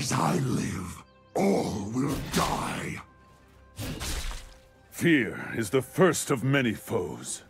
As I live, all will die. Fear is the first of many foes.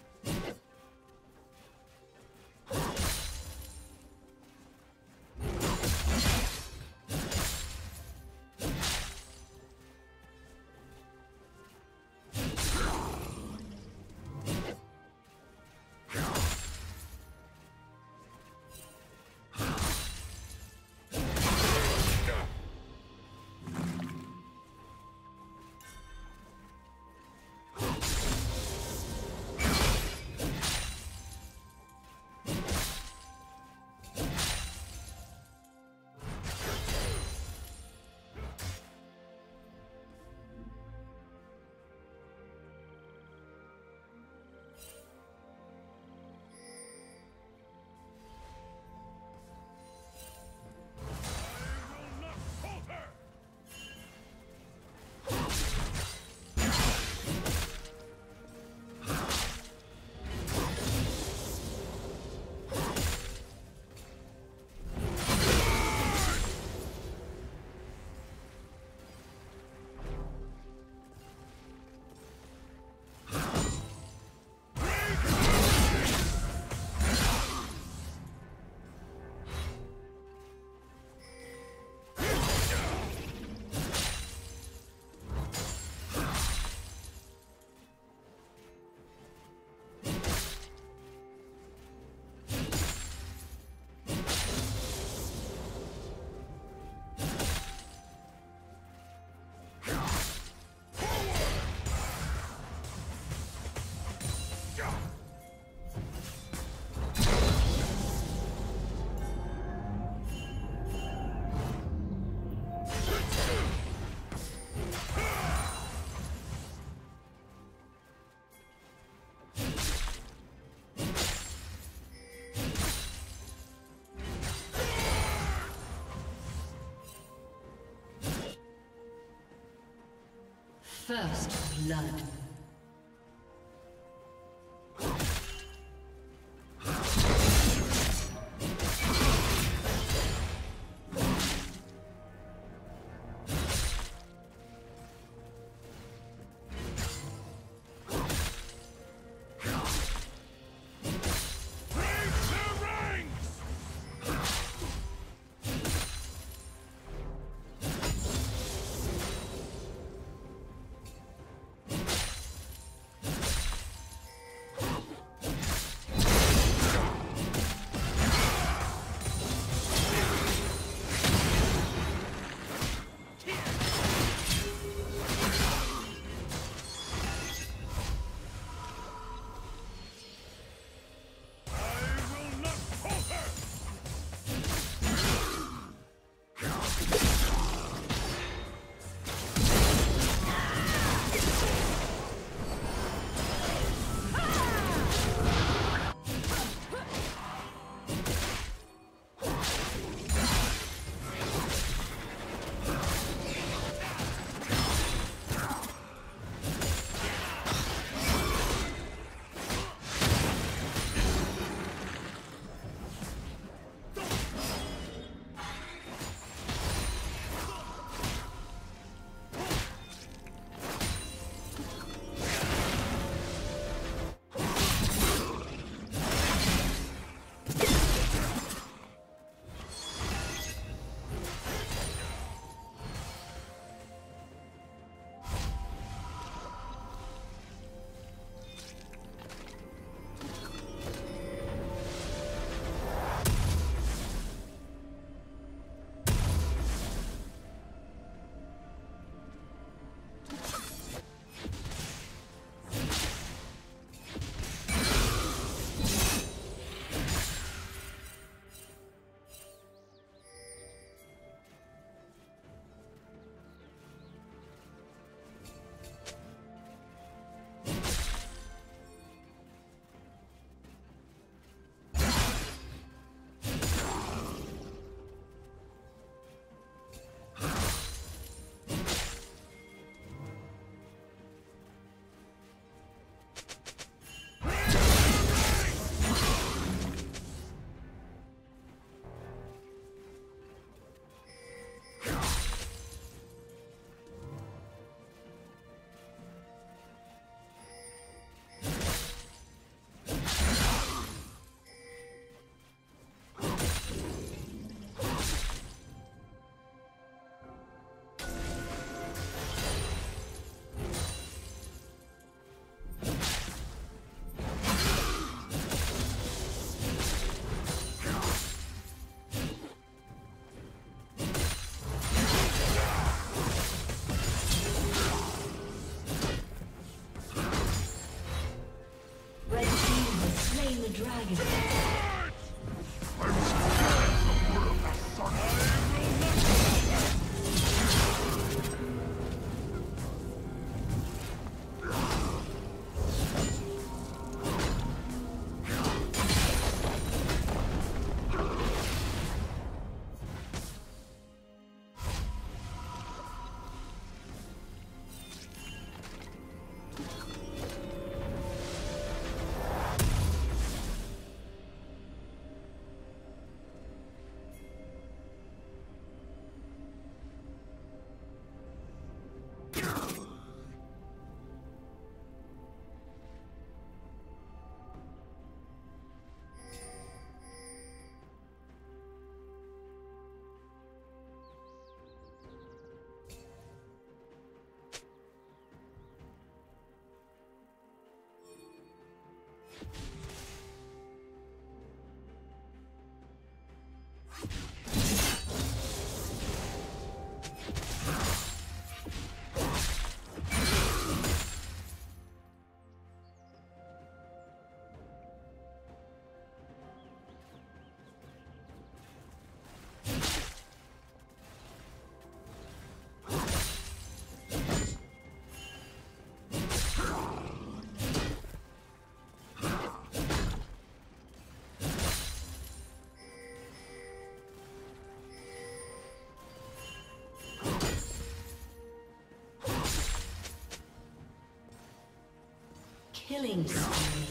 First blood. the dragon. Killing spree.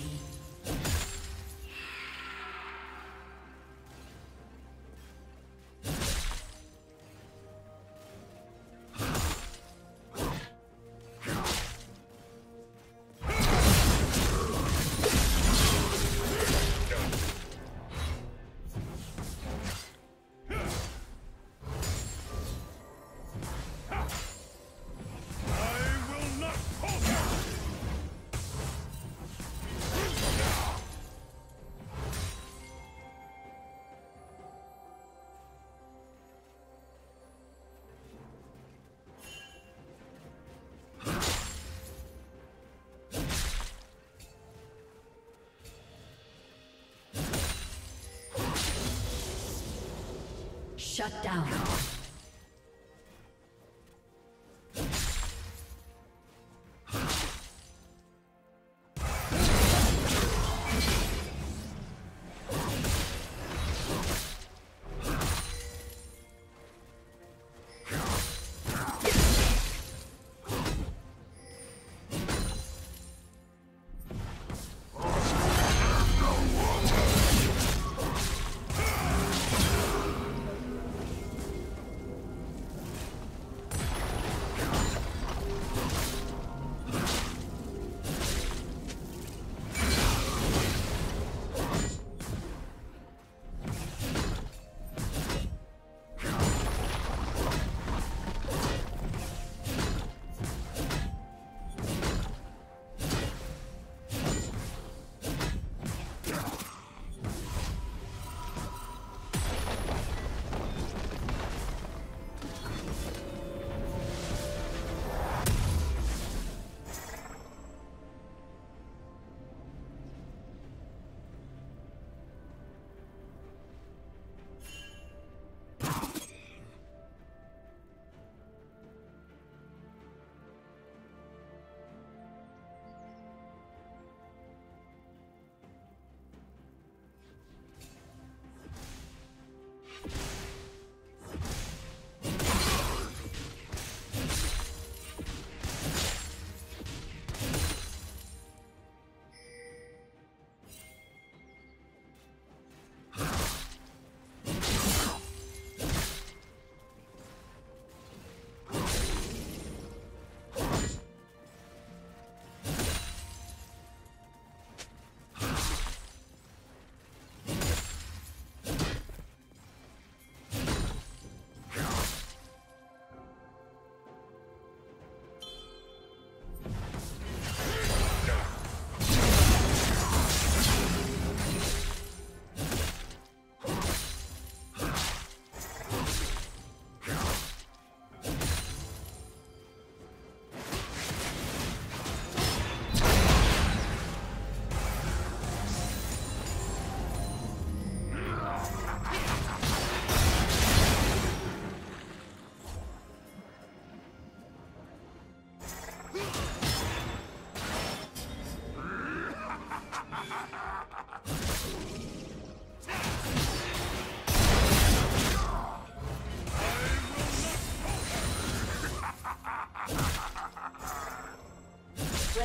Shut down.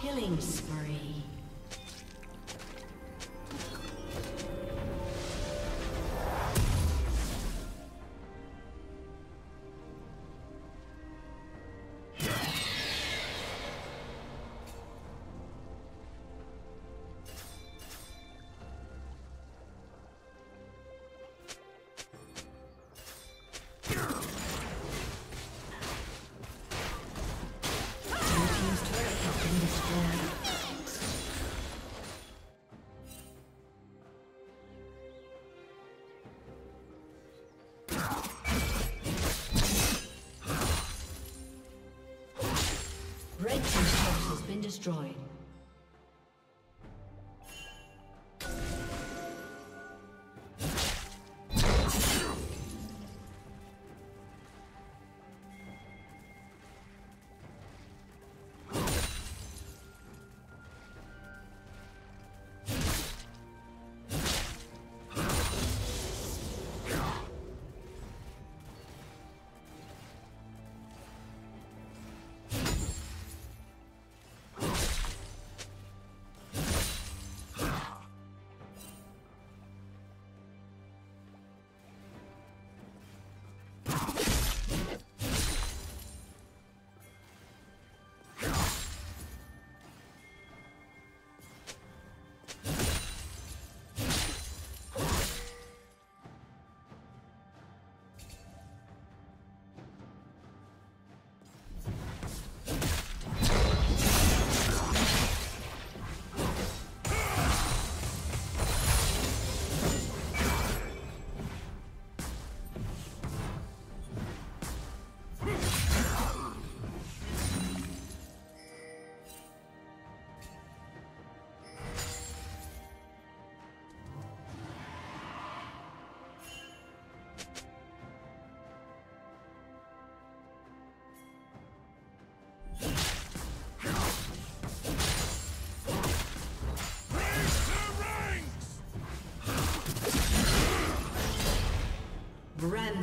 Killing spree. Destroyed.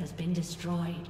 Has been destroyed.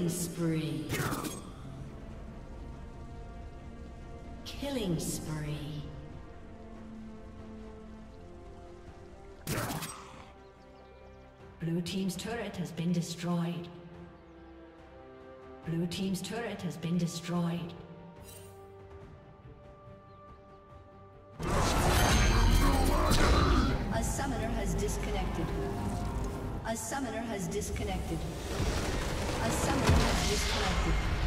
Killing spree. Killing spree. Blue Team's turret has been destroyed. Blue Team's turret has been destroyed. A summoner has disconnected. A summoner has disconnected. A summoner has connected.